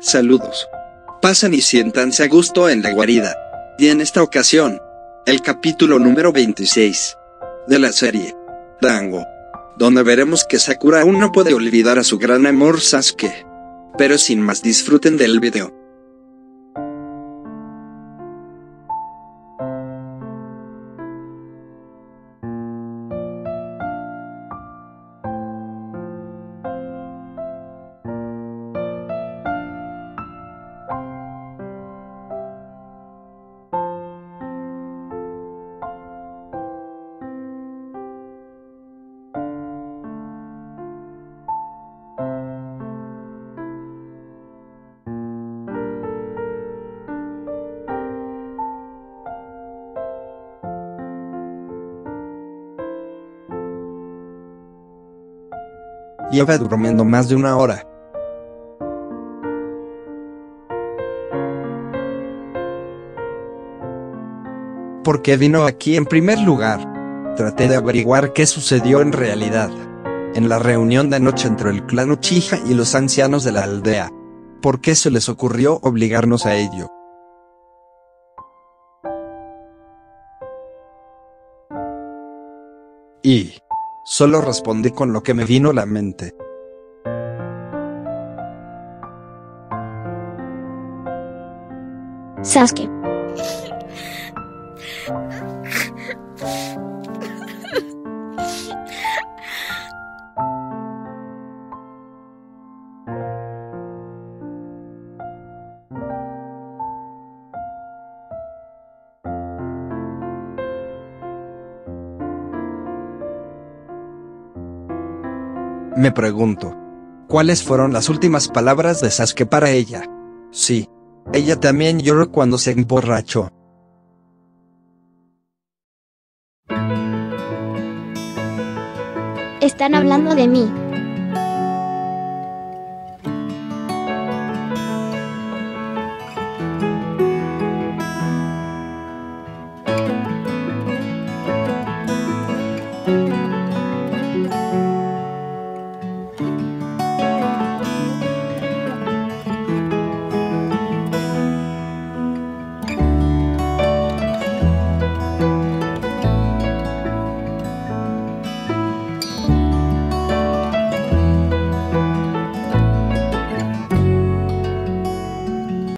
Saludos. Pasan y siéntanse a gusto en la guarida. Y en esta ocasión, el capítulo número 26 de la serie Dango, donde veremos que Sakura aún no puede olvidar a su gran amor Sasuke. Pero sin más disfruten del video. Lleva durmiendo más de una hora. ¿Por qué vino aquí en primer lugar? Traté de averiguar qué sucedió en realidad. En la reunión de anoche entre el clan Uchiha y los ancianos de la aldea. ¿Por qué se les ocurrió obligarnos a ello? Y... Solo respondí con lo que me vino a la mente. Me pregunto, ¿cuáles fueron las últimas palabras de Sasuke para ella? Sí, ella también lloró cuando se emborrachó. Están hablando de mí.